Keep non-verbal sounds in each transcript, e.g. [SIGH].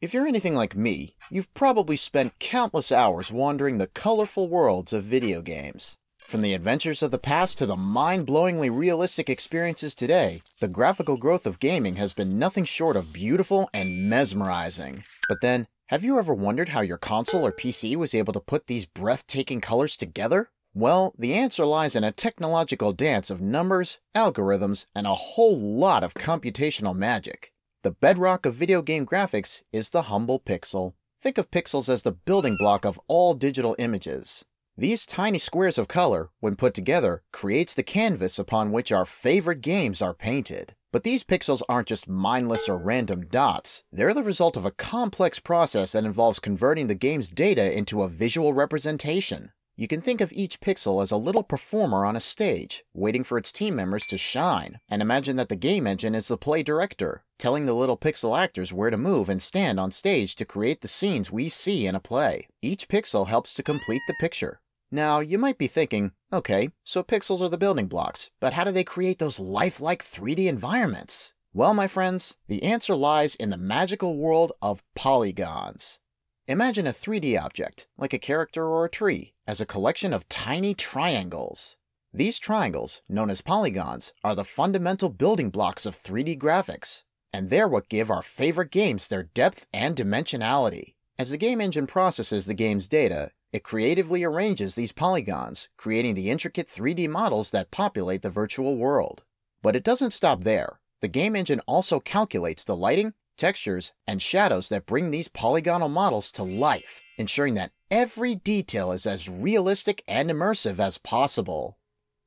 If you're anything like me, you've probably spent countless hours wandering the colorful worlds of video games. From the adventures of the past to the mind-blowingly realistic experiences today, the graphical growth of gaming has been nothing short of beautiful and mesmerizing. But then, have you ever wondered how your console or PC was able to put these breathtaking colors together? Well, the answer lies in a technological dance of numbers, algorithms, and a whole lot of computational magic. The bedrock of video game graphics is the humble pixel. Think of pixels as the building block of all digital images. These tiny squares of color, when put together, creates the canvas upon which our favorite games are painted. But these pixels aren't just mindless or random dots. They're the result of a complex process that involves converting the game's data into a visual representation. You can think of each pixel as a little performer on a stage, waiting for its team members to shine, and imagine that the game engine is the play director, telling the little pixel actors where to move and stand on stage to create the scenes we see in a play. Each pixel helps to complete the picture. Now, you might be thinking, okay, so pixels are the building blocks, but how do they create those lifelike 3D environments? Well, my friends, the answer lies in the magical world of polygons. Imagine a 3D object, like a character or a tree, as a collection of tiny triangles. These triangles, known as polygons, are the fundamental building blocks of 3D graphics, and they're what give our favorite games their depth and dimensionality. As the game engine processes the game's data, it creatively arranges these polygons, creating the intricate 3D models that populate the virtual world. But it doesn't stop there. The game engine also calculates the lighting, textures, and shadows that bring these polygonal models to life, ensuring that every detail is as realistic and immersive as possible.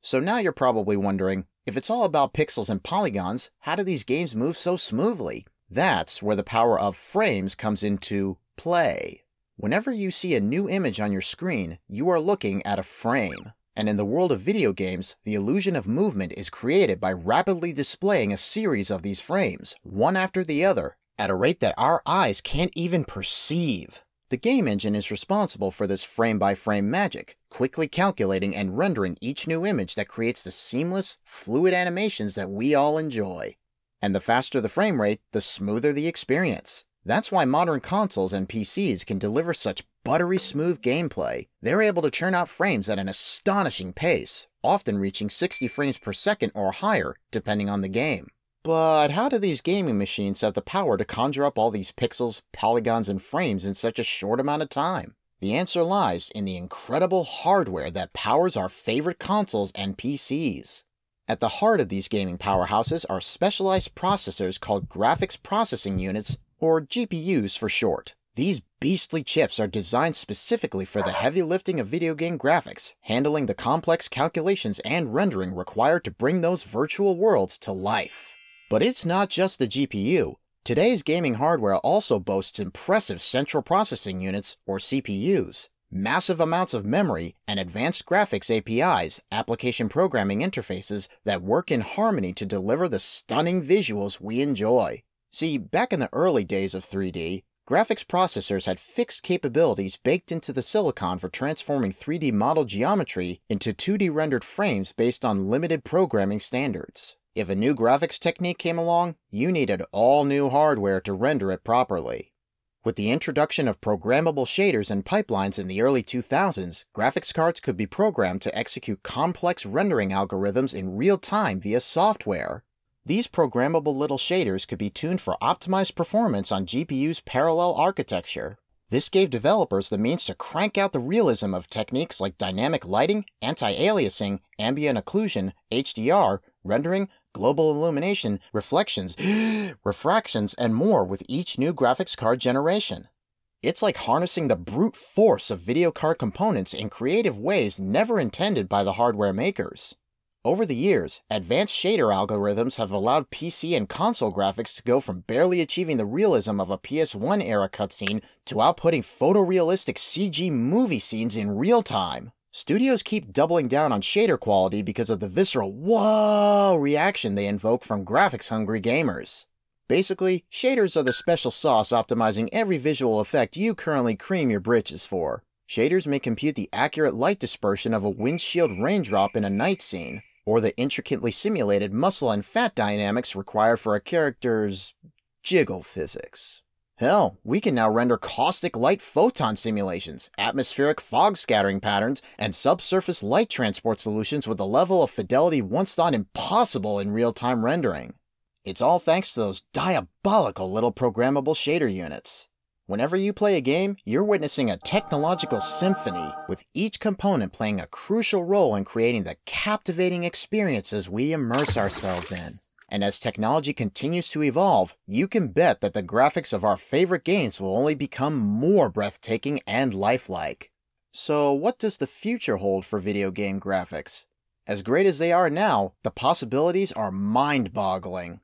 So now you're probably wondering, if it's all about pixels and polygons, how do these games move so smoothly? That's where the power of frames comes into play. Whenever you see a new image on your screen, you are looking at a frame. And in the world of video games, the illusion of movement is created by rapidly displaying a series of these frames, one after the other, at a rate that our eyes can't even perceive. The game engine is responsible for this frame by frame magic, quickly calculating and rendering each new image that creates the seamless, fluid animations that we all enjoy. And the faster the frame rate, the smoother the experience. That's why modern consoles and PCs can deliver such buttery smooth gameplay. They're able to churn out frames at an astonishing pace, often reaching 60 frames per second or higher, depending on the game. But how do these gaming machines have the power to conjure up all these pixels, polygons, and frames in such a short amount of time? The answer lies in the incredible hardware that powers our favorite consoles and PCs. At the heart of these gaming powerhouses are specialized processors called graphics processing units, or GPUs for short. These beastly chips are designed specifically for the heavy lifting of video game graphics, handling the complex calculations and rendering required to bring those virtual worlds to life. But it's not just the GPU. Today's gaming hardware also boasts impressive central processing units, or CPUs, massive amounts of memory, and advanced graphics APIs, application programming interfaces that work in harmony to deliver the stunning visuals we enjoy. See, back in the early days of 3D, graphics processors had fixed capabilities baked into the silicon for transforming 3D model geometry into 2D rendered frames based on limited programming standards. If a new graphics technique came along, you needed all new hardware to render it properly. With the introduction of programmable shaders and pipelines in the early 2000s, graphics cards could be programmed to execute complex rendering algorithms in real time via software. These programmable little shaders could be tuned for optimized performance on GPU's parallel architecture. This gave developers the means to crank out the realism of techniques like dynamic lighting, anti-aliasing, ambient occlusion, HDR, rendering, global illumination, reflections, [GASPS] refractions, and more with each new graphics card generation. It's like harnessing the brute force of video card components in creative ways never intended by the hardware makers. Over the years, advanced shader algorithms have allowed PC and console graphics to go from barely achieving the realism of a PS1 era cutscene to outputting photorealistic CG movie scenes in real time. Studios keep doubling down on shader quality because of the visceral whoa reaction they invoke from graphics hungry gamers. Basically, shaders are the special sauce optimizing every visual effect you currently cream your britches for. Shaders may compute the accurate light dispersion of a windshield raindrop in a night scene, or the intricately simulated muscle and fat dynamics required for a character's jiggle physics. Hell, we can now render caustic light photon simulations, atmospheric fog scattering patterns, and subsurface light transport solutions with a level of fidelity once thought impossible in real-time rendering. It's all thanks to those diabolical little programmable shader units. Whenever you play a game, you're witnessing a technological symphony, with each component playing a crucial role in creating the captivating experiences we immerse ourselves in. And as technology continues to evolve, you can bet that the graphics of our favorite games will only become more breathtaking and lifelike. So, what does the future hold for video game graphics? As great as they are now, the possibilities are mind boggling.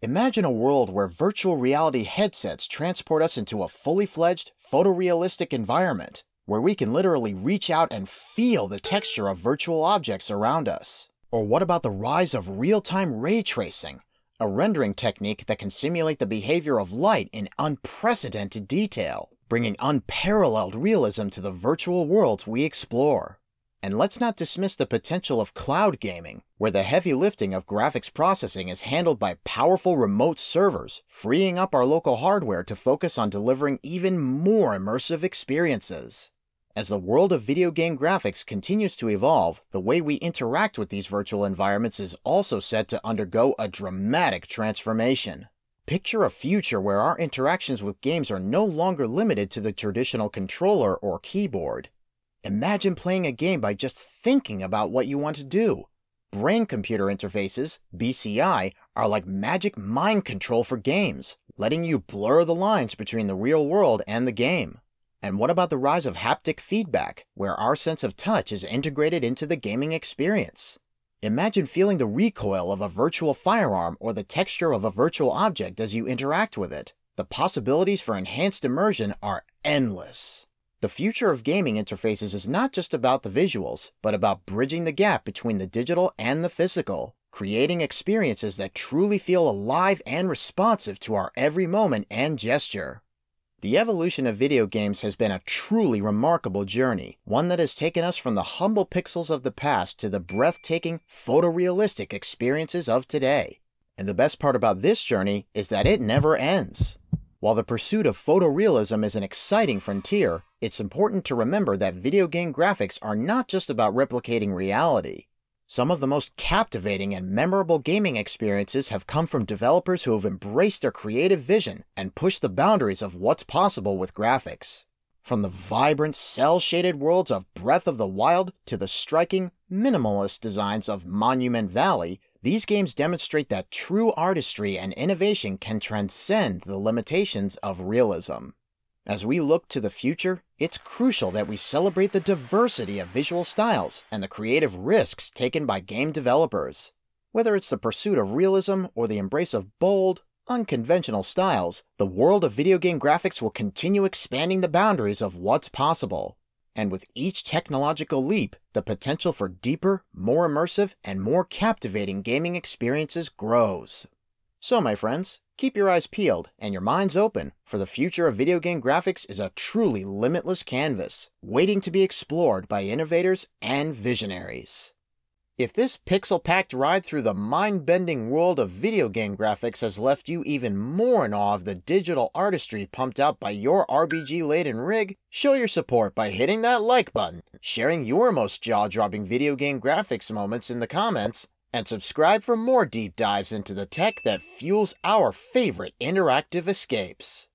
Imagine a world where virtual reality headsets transport us into a fully fledged, photorealistic environment, where we can literally reach out and feel the texture of virtual objects around us. Or what about the rise of real-time ray tracing, a rendering technique that can simulate the behavior of light in unprecedented detail, bringing unparalleled realism to the virtual worlds we explore. And let's not dismiss the potential of cloud gaming, where the heavy lifting of graphics processing is handled by powerful remote servers, freeing up our local hardware to focus on delivering even more immersive experiences. As the world of video game graphics continues to evolve, the way we interact with these virtual environments is also set to undergo a dramatic transformation. Picture a future where our interactions with games are no longer limited to the traditional controller or keyboard. Imagine playing a game by just thinking about what you want to do. Brain computer interfaces, BCI, are like magic mind control for games, letting you blur the lines between the real world and the game. And what about the rise of haptic feedback, where our sense of touch is integrated into the gaming experience? Imagine feeling the recoil of a virtual firearm or the texture of a virtual object as you interact with it. The possibilities for enhanced immersion are endless. The future of gaming interfaces is not just about the visuals, but about bridging the gap between the digital and the physical, creating experiences that truly feel alive and responsive to our every moment and gesture. The evolution of video games has been a truly remarkable journey, one that has taken us from the humble pixels of the past to the breathtaking, photorealistic experiences of today. And the best part about this journey is that it never ends. While the pursuit of photorealism is an exciting frontier, it's important to remember that video game graphics are not just about replicating reality. Some of the most captivating and memorable gaming experiences have come from developers who have embraced their creative vision and pushed the boundaries of what's possible with graphics. From the vibrant, cel-shaded worlds of Breath of the Wild to the striking, minimalist designs of Monument Valley, these games demonstrate that true artistry and innovation can transcend the limitations of realism. As we look to the future, it's crucial that we celebrate the diversity of visual styles and the creative risks taken by game developers. Whether it's the pursuit of realism or the embrace of bold, unconventional styles, the world of video game graphics will continue expanding the boundaries of what's possible. And with each technological leap, the potential for deeper, more immersive, and more captivating gaming experiences grows. So, my friends, keep your eyes peeled and your minds open, for the future of video game graphics is a truly limitless canvas, waiting to be explored by innovators and visionaries. If this pixel-packed ride through the mind-bending world of video game graphics has left you even more in awe of the digital artistry pumped out by your RBG-laden rig, show your support by hitting that like button, sharing your most jaw-dropping video game graphics moments in the comments, and subscribe for more deep dives into the tech that fuels our favorite interactive escapes.